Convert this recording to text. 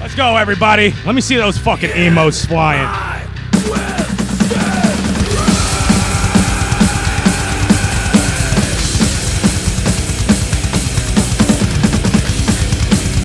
Let's go, everybody. Let me see those fucking emos flying.